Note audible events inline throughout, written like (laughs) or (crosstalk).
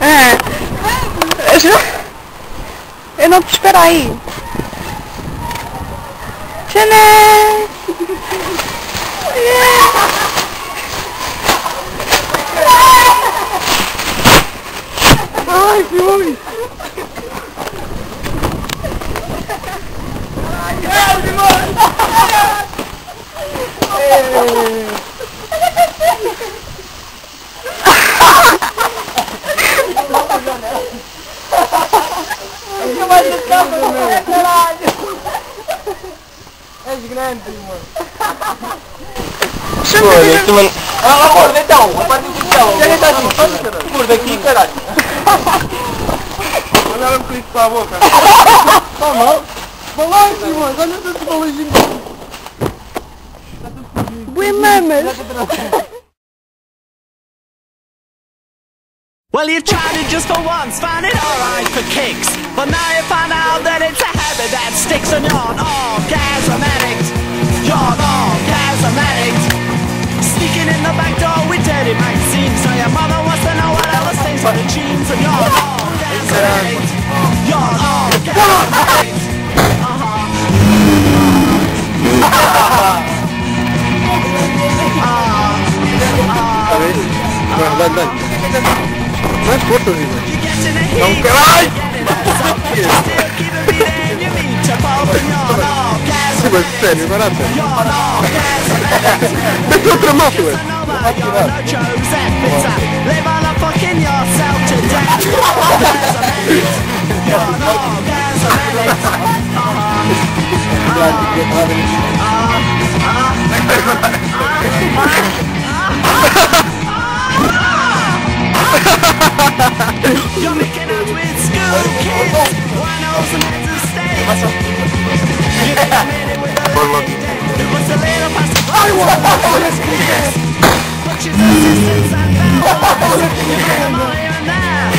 É. Eu Eu não te espero aí. Ai, Simone! És grande, mano. Olha, tu mano. Ah, amor, então, a parte do céu. Já está aqui. Amor, daqui, caralho. Olharam com isso para a boca. Tá mal? Balanço, mano. Olha esse balancinho. Boi mamas! Well, you tried it just for once, found it alright for kicks. But now you find out that it's a habit that sticks and you're an orgasm addict. You're an orgasm addict. Sneaking in the back door with dirty magazines. So your mother wants to know what Alice thinks for the jeans. And you're an orgasm addict. You're an orgasm addict. Vai, vai, vai. Mas quanto vivo? Não quero. Ai! Sim, mas sério, agora sério. Daqui outra moto, ué. Ah! (laughs) You're making out with school kids. Winos and heads of state. You think I made it with a lady? It was a little past the I want (laughs) But she's assistants and bellboys. You're from all here and there.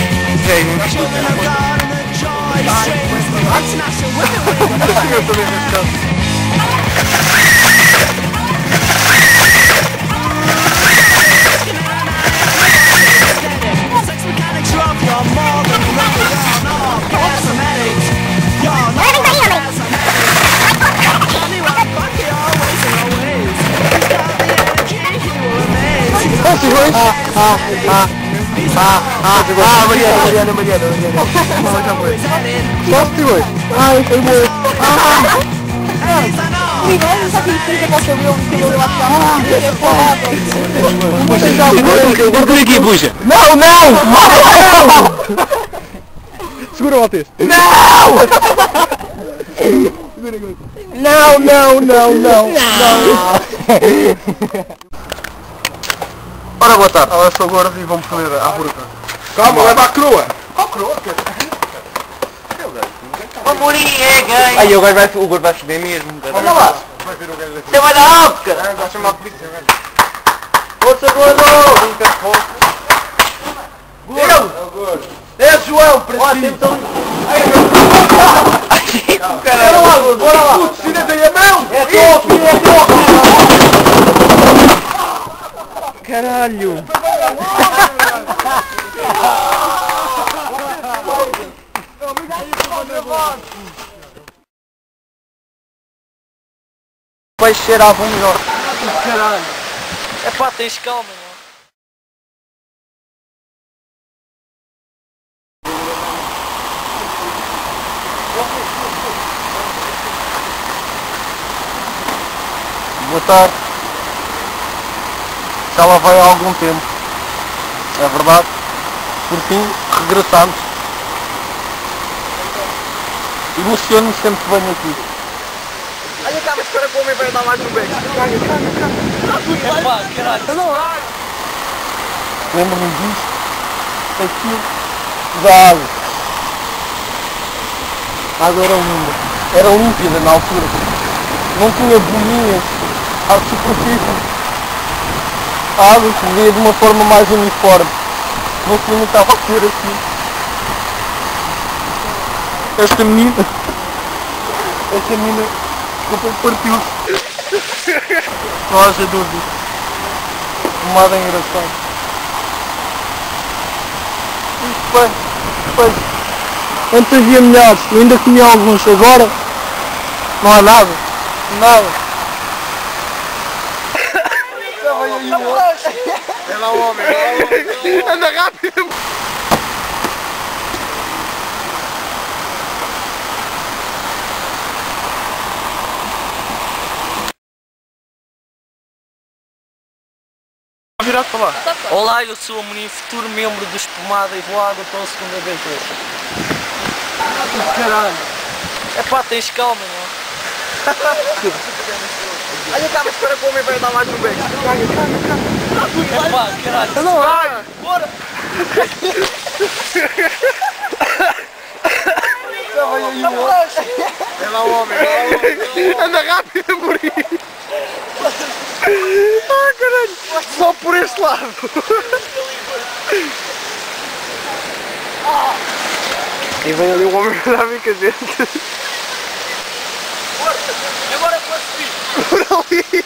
The children of God and the joy. The international women. Amaze. He's Ah. Ah, ah. Ah, ah, ah, Mariana, Mariana, Mariana, Mariana. Não, já foi. Só Simões. Ai, foi bom. He's an Ninguém sabe o que você viu, que eu lá Ah, que foda! Segura aqui, puxa. Não, não! Segura o Maltese. Não! Não, não, não, não. Não. (laughs) (laughs) Ora, boa tarde. Olha, sou gordo e vamos comer à fruta. Calma, leva a crua. Qual crua? Aí o gajo vai, o gordo vai foder mesmo. Olha lá. Vai ver o gajo daqui. Você vai dar alto, cara. Vai chamar a polícia, velho. Força, gordo! Gordo! É, João, preciso. Bora lá, gordo, bora lá. Putz, filha tem a mão. É teu, filho, é teu. Caralho. Vai cheirar, vamos melhor. Caralho. É pá, tens calma, mano. Boa tarde. Já lá vai há algum tempo. É verdade. Por fim, regressamos. Emociono-me sempre que venho aqui. Olha cá, mas espera que o homem vai dar mais um beijo. É pá, caralho. Lembro-me disto, daquilo, da água. A água era linda. Era límpida na altura. Não tinha bolinhas à superfície. Água corria de uma forma mais uniforme. Não se limitava a ser assim. Esta menina, esta menina, partiu-se. Não haja dúvida. Tomada engraçado. E depois, depois, antes havia melhores, eu ainda comia alguns, agora não há nada, nada. É lá o homem, Anda rápido! Virado para lá. Olá, eu sou o Amorim, futuro membro do Espumada e vou à água pela segunda vez hoje. Caralho. É pá, tens calma, não? Olha cá, mas espera que o homem vai dar mais um beco. É pá, caralho. Não vai! Bora! É lá o homem, é lá. Anda rápido, Amorim! Ah, caralho! Só por este lado! E vem ali um homem com a gente. E agora posso subir? Por ali!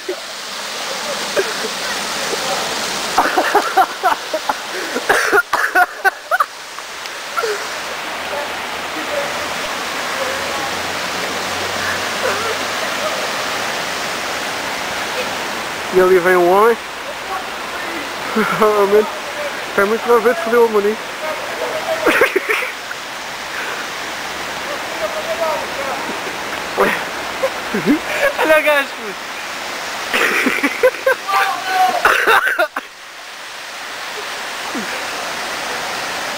E ali vem um homem. (laughs) Realmente. Tem muito mais ver de foder o Amorim. Olha o gajo, puto.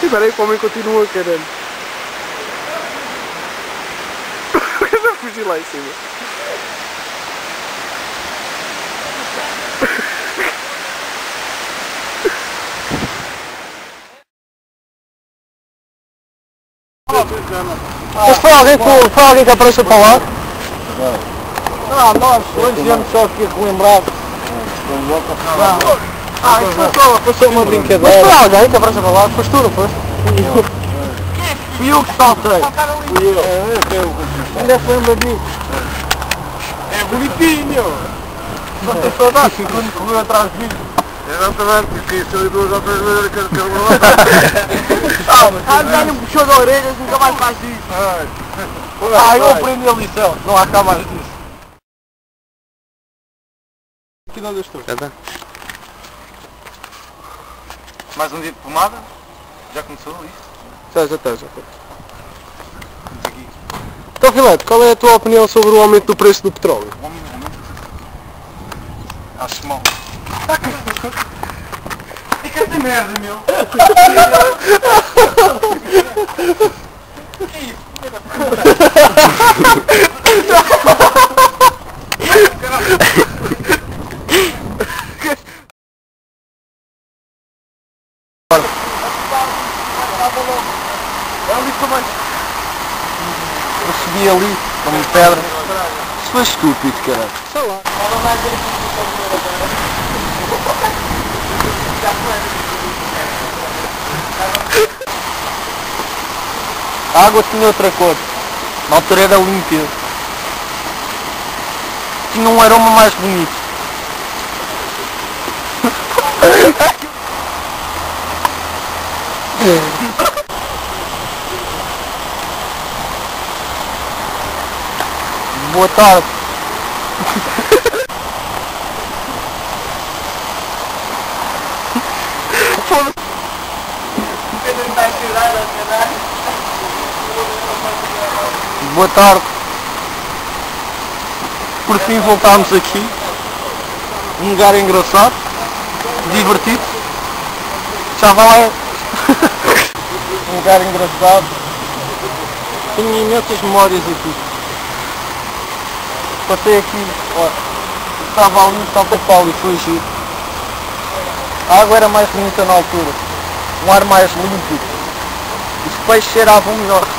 E peraí que o homem continua, caralho. Eu já fugi lá em cima. Mas foi alguém, que, foi alguém que apareceu para lá? Não, nós, antes viemos só aqui relembrar. Ah, isso foi só, foi só uma brincadeira. Mas foi alguém que apareceu para lá? Foste tu, não foste? Fui eu que saltei. Fui eu. Ainda se lembra disso? É bonitinho. Não tem saudades quando correu atrás de mim. Exatamente, porque isso ali duas ou três vezes que eu vou (laughs) Ah, mas ah, já não puxou da orelha, nunca mais faz isso. Ah, eu aprendi a lição. Não há cá mais Aqui não estou. Já está. Mais um dia de pomada? Já começou isto? Já, já está, já está. Então, Filete, qual é a tua opinião sobre o aumento do preço do petróleo? Homem, homem. Acho mal. (laughs) Fica essa merda, meu. (laughs) Eu (laughs) Foi estúpido, caralho. Sei lá. A água tinha outra cor. Na altura era límpida. Tinha um aroma mais bonito. (laughs) Boa tarde. Boa tarde. Por fim voltámos aqui. Um lugar engraçado, divertido. Já vai (laughs) um lugar engraçado. Tenho imensas memórias aqui. Passei aqui, ó, estava ali, estava o Paulo e foi giro. A água era mais bonita na altura. Um ar mais límpido. Os peixes cheiravam melhor.